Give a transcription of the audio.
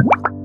you